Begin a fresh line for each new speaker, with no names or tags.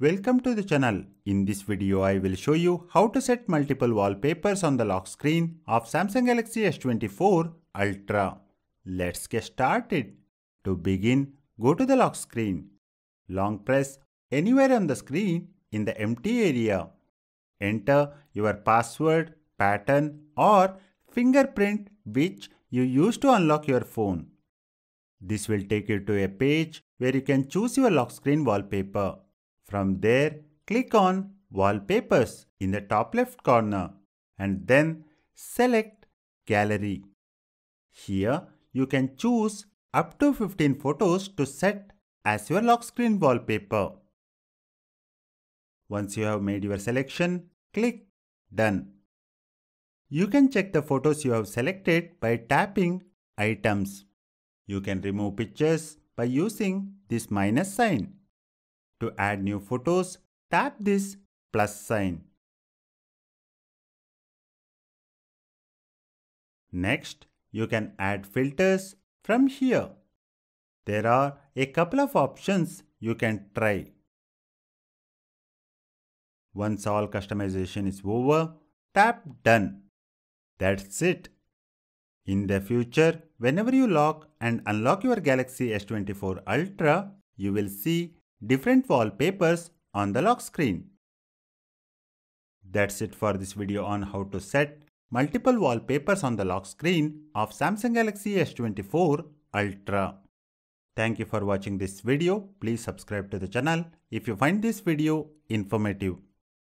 Welcome to the channel. In this video, I will show you how to set multiple wallpapers on the lock screen of Samsung Galaxy S24 Ultra. Let's get started. To begin, go to the lock screen. Long press anywhere on the screen in the empty area. Enter your password, pattern or fingerprint which you use to unlock your phone. This will take you to a page where you can choose your lock screen wallpaper. From there, click on Wallpapers in the top left corner and then select Gallery. Here, you can choose up to 15 photos to set as your lock screen wallpaper. Once you have made your selection, click Done. You can check the photos you have selected by tapping Items. You can remove pictures by using this minus sign. To add new photos, tap this plus sign. Next, you can add filters from here. There are a couple of options you can try. Once all customization is over, tap Done. That's it. In the future, whenever you lock and unlock your Galaxy S24 Ultra, you will see different wallpapers on the lock screen. That's it for this video on how to set multiple wallpapers on the lock screen of Samsung Galaxy S24 Ultra. Thank you for watching this video. Please subscribe to the channel if you find this video informative.